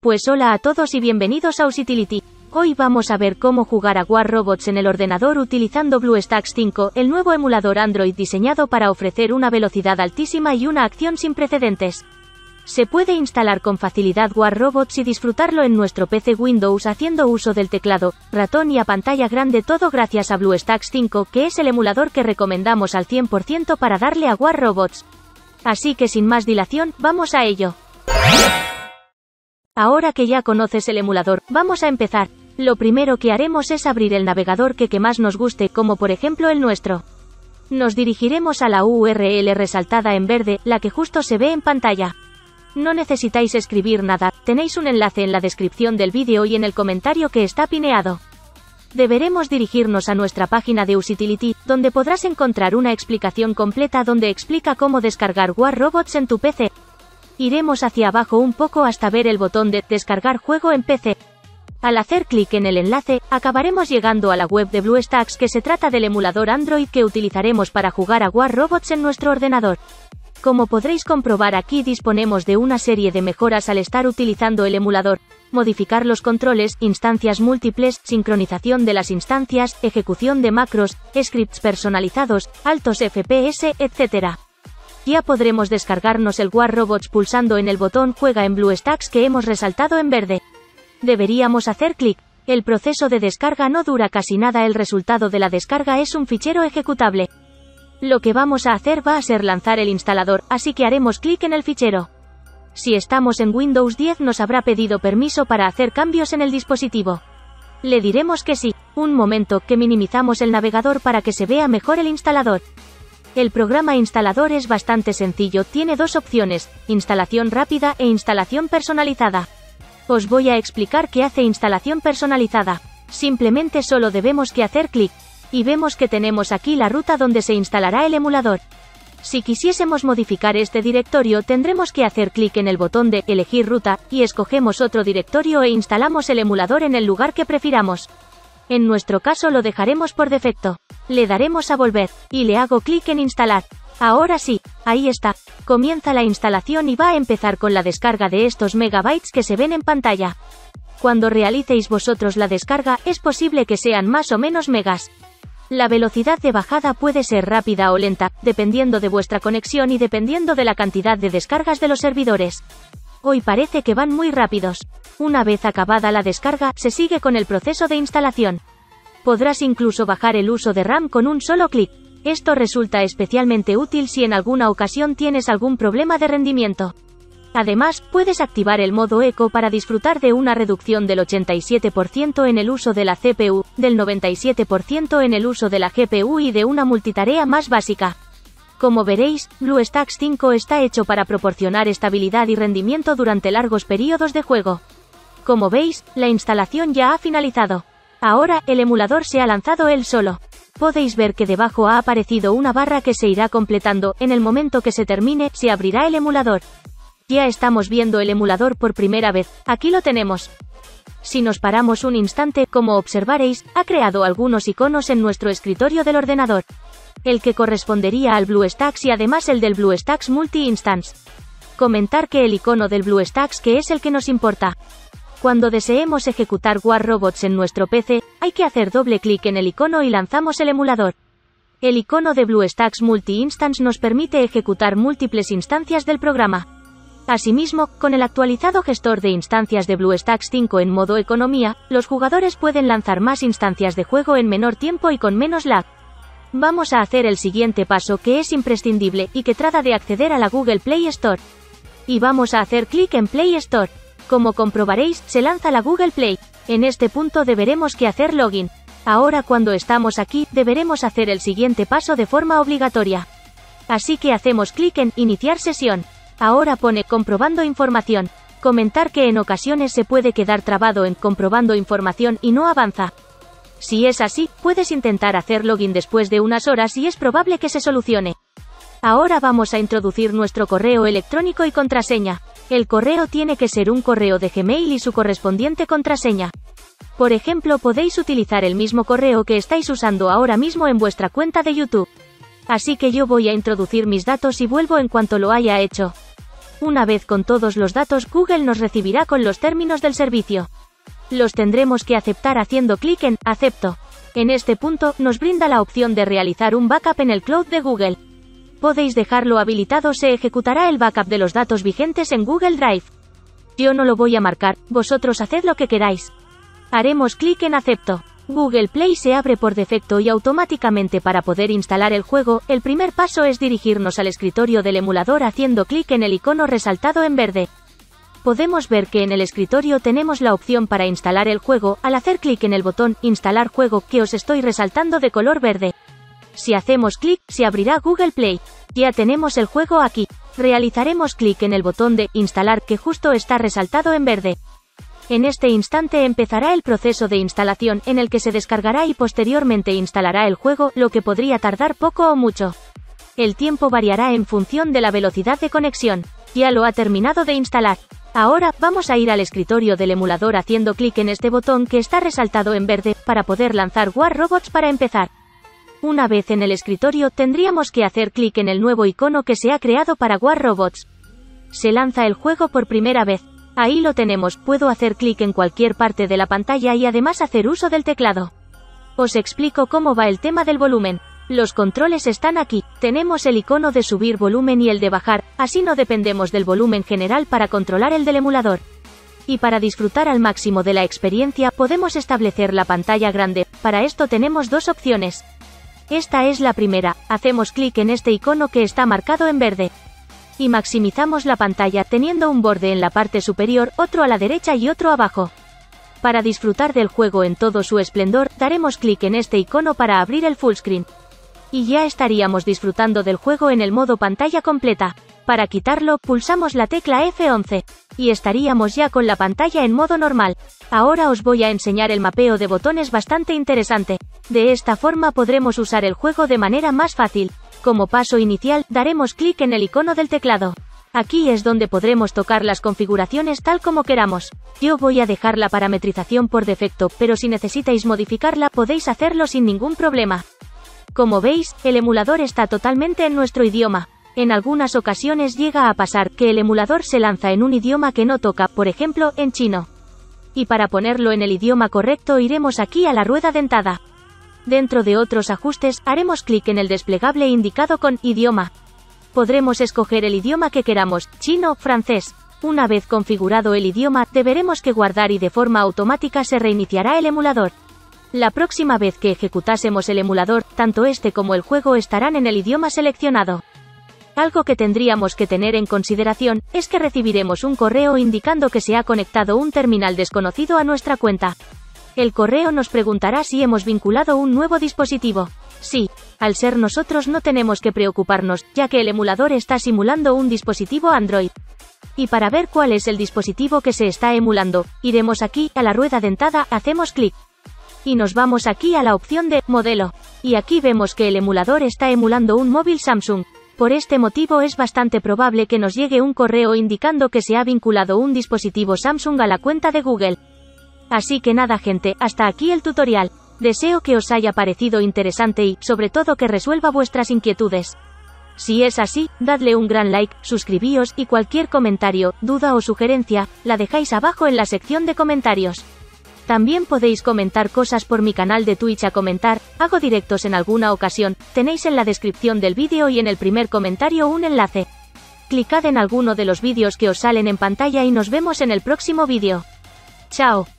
Pues hola a todos y bienvenidos a Usitility. Hoy vamos a ver cómo jugar a War Robots en el ordenador utilizando BlueStacks 5, el nuevo emulador Android diseñado para ofrecer una velocidad altísima y una acción sin precedentes. Se puede instalar con facilidad War Robots y disfrutarlo en nuestro PC Windows haciendo uso del teclado, ratón y a pantalla grande todo gracias a BlueStacks 5 que es el emulador que recomendamos al 100% para darle a War Robots. Así que sin más dilación, vamos a ello. Ahora que ya conoces el emulador, vamos a empezar. Lo primero que haremos es abrir el navegador que, más nos guste, como por ejemplo el nuestro. Nos dirigiremos a la URL resaltada en verde, la que justo se ve en pantalla. No necesitáis escribir nada, tenéis un enlace en la descripción del vídeo y en el comentario que está pineado. Deberemos dirigirnos a nuestra página de Usitility, donde podrás encontrar una explicación completa donde explica cómo descargar War Robots en tu PC. Iremos hacia abajo un poco hasta ver el botón de Descargar juego en PC. Al hacer clic en el enlace, acabaremos llegando a la web de BlueStacks que se trata del emulador Android que utilizaremos para jugar a War Robots en nuestro ordenador. Como podréis comprobar aquí disponemos de una serie de mejoras al estar utilizando el emulador, modificar los controles, instancias múltiples, sincronización de las instancias, ejecución de macros, scripts personalizados, altos FPS, etc ya podremos descargarnos el War Robots pulsando en el botón Juega en BlueStacks que hemos resaltado en verde. Deberíamos hacer clic. El proceso de descarga no dura casi nada, el resultado de la descarga es un fichero ejecutable. Lo que vamos a hacer va a ser lanzar el instalador, así que haremos clic en el fichero. Si estamos en Windows 10 nos habrá pedido permiso para hacer cambios en el dispositivo. Le diremos que sí. Un momento, que minimizamos el navegador para que se vea mejor el instalador. El programa instalador es bastante sencillo, tiene dos opciones, instalación rápida e instalación personalizada. Os voy a explicar qué hace instalación personalizada. Simplemente solo debemos que hacer clic. Y vemos que tenemos aquí la ruta donde se instalará el emulador. Si quisiésemos modificar este directorio tendremos que hacer clic en el botón de Elegir ruta, y escogemos otro directorio e instalamos el emulador en el lugar que prefiramos. En nuestro caso lo dejaremos por defecto. Le daremos a volver, y le hago clic en instalar. Ahora sí, ahí está. Comienza la instalación y va a empezar con la descarga de estos megabytes que se ven en pantalla. Cuando realicéis vosotros la descarga, es posible que sean más o menos megas. La velocidad de bajada puede ser rápida o lenta, dependiendo de vuestra conexión y dependiendo de la cantidad de descargas de los servidores. Hoy parece que van muy rápidos. Una vez acabada la descarga, se sigue con el proceso de instalación. Podrás incluso bajar el uso de RAM con un solo clic. Esto resulta especialmente útil si en alguna ocasión tienes algún problema de rendimiento. Además, puedes activar el modo eco para disfrutar de una reducción del 87% en el uso de la CPU, del 97% en el uso de la GPU y de una multitarea más básica. Como veréis, BlueStacks 5 está hecho para proporcionar estabilidad y rendimiento durante largos periodos de juego. Como veis, la instalación ya ha finalizado. Ahora, el emulador se ha lanzado él solo. Podéis ver que debajo ha aparecido una barra que se irá completando, en el momento que se termine, se abrirá el emulador. Ya estamos viendo el emulador por primera vez, aquí lo tenemos. Si nos paramos un instante, como observaréis, ha creado algunos iconos en nuestro escritorio del ordenador el que correspondería al BlueStacks y además el del BlueStacks Multi-Instance. Comentar que el icono del BlueStacks que es el que nos importa. Cuando deseemos ejecutar War Robots en nuestro PC, hay que hacer doble clic en el icono y lanzamos el emulador. El icono de BlueStacks Multi-Instance nos permite ejecutar múltiples instancias del programa. Asimismo, con el actualizado gestor de instancias de BlueStacks 5 en modo economía, los jugadores pueden lanzar más instancias de juego en menor tiempo y con menos lag. Vamos a hacer el siguiente paso que es imprescindible y que trata de acceder a la Google Play Store. Y vamos a hacer clic en Play Store. Como comprobaréis, se lanza la Google Play. En este punto deberemos que hacer login. Ahora cuando estamos aquí, deberemos hacer el siguiente paso de forma obligatoria. Así que hacemos clic en Iniciar sesión. Ahora pone Comprobando información. Comentar que en ocasiones se puede quedar trabado en Comprobando información y no avanza. Si es así, puedes intentar hacer login después de unas horas y es probable que se solucione. Ahora vamos a introducir nuestro correo electrónico y contraseña. El correo tiene que ser un correo de Gmail y su correspondiente contraseña. Por ejemplo, podéis utilizar el mismo correo que estáis usando ahora mismo en vuestra cuenta de YouTube. Así que yo voy a introducir mis datos y vuelvo en cuanto lo haya hecho. Una vez con todos los datos, Google nos recibirá con los términos del servicio. Los tendremos que aceptar haciendo clic en Acepto. En este punto, nos brinda la opción de realizar un backup en el cloud de Google. Podéis dejarlo habilitado, se ejecutará el backup de los datos vigentes en Google Drive. Yo no lo voy a marcar, vosotros haced lo que queráis. Haremos clic en Acepto. Google Play se abre por defecto y automáticamente para poder instalar el juego, el primer paso es dirigirnos al escritorio del emulador haciendo clic en el icono resaltado en verde. Podemos ver que en el escritorio tenemos la opción para instalar el juego, al hacer clic en el botón Instalar juego que os estoy resaltando de color verde. Si hacemos clic, se abrirá Google Play. Ya tenemos el juego aquí. Realizaremos clic en el botón de Instalar que justo está resaltado en verde. En este instante empezará el proceso de instalación en el que se descargará y posteriormente instalará el juego, lo que podría tardar poco o mucho. El tiempo variará en función de la velocidad de conexión. Ya lo ha terminado de instalar. Ahora, vamos a ir al escritorio del emulador haciendo clic en este botón que está resaltado en verde, para poder lanzar War Robots para empezar. Una vez en el escritorio tendríamos que hacer clic en el nuevo icono que se ha creado para War Robots. Se lanza el juego por primera vez. Ahí lo tenemos, puedo hacer clic en cualquier parte de la pantalla y además hacer uso del teclado. Os explico cómo va el tema del volumen. Los controles están aquí, tenemos el icono de subir volumen y el de bajar, así no dependemos del volumen general para controlar el del emulador. Y para disfrutar al máximo de la experiencia podemos establecer la pantalla grande, para esto tenemos dos opciones. Esta es la primera, hacemos clic en este icono que está marcado en verde y maximizamos la pantalla teniendo un borde en la parte superior, otro a la derecha y otro abajo. Para disfrutar del juego en todo su esplendor, daremos clic en este icono para abrir el fullscreen. Y ya estaríamos disfrutando del juego en el modo pantalla completa. Para quitarlo, pulsamos la tecla F11. Y estaríamos ya con la pantalla en modo normal. Ahora os voy a enseñar el mapeo de botones bastante interesante. De esta forma podremos usar el juego de manera más fácil. Como paso inicial, daremos clic en el icono del teclado. Aquí es donde podremos tocar las configuraciones tal como queramos. Yo voy a dejar la parametrización por defecto, pero si necesitáis modificarla podéis hacerlo sin ningún problema. Como veis, el emulador está totalmente en nuestro idioma. En algunas ocasiones llega a pasar que el emulador se lanza en un idioma que no toca, por ejemplo, en chino. Y para ponerlo en el idioma correcto iremos aquí a la rueda dentada. Dentro de otros ajustes, haremos clic en el desplegable indicado con idioma. Podremos escoger el idioma que queramos, chino, francés. Una vez configurado el idioma, deberemos que guardar y de forma automática se reiniciará el emulador. La próxima vez que ejecutásemos el emulador, tanto este como el juego estarán en el idioma seleccionado. Algo que tendríamos que tener en consideración, es que recibiremos un correo indicando que se ha conectado un terminal desconocido a nuestra cuenta. El correo nos preguntará si hemos vinculado un nuevo dispositivo. Sí, al ser nosotros no tenemos que preocuparnos, ya que el emulador está simulando un dispositivo Android. Y para ver cuál es el dispositivo que se está emulando, iremos aquí, a la rueda dentada, hacemos clic. Y nos vamos aquí a la opción de modelo. Y aquí vemos que el emulador está emulando un móvil Samsung. Por este motivo es bastante probable que nos llegue un correo indicando que se ha vinculado un dispositivo Samsung a la cuenta de Google. Así que nada gente, hasta aquí el tutorial. Deseo que os haya parecido interesante y, sobre todo que resuelva vuestras inquietudes. Si es así, dadle un gran like, suscribíos y cualquier comentario, duda o sugerencia, la dejáis abajo en la sección de comentarios. También podéis comentar cosas por mi canal de Twitch a comentar, hago directos en alguna ocasión, tenéis en la descripción del vídeo y en el primer comentario un enlace. Clicad en alguno de los vídeos que os salen en pantalla y nos vemos en el próximo vídeo. Chao.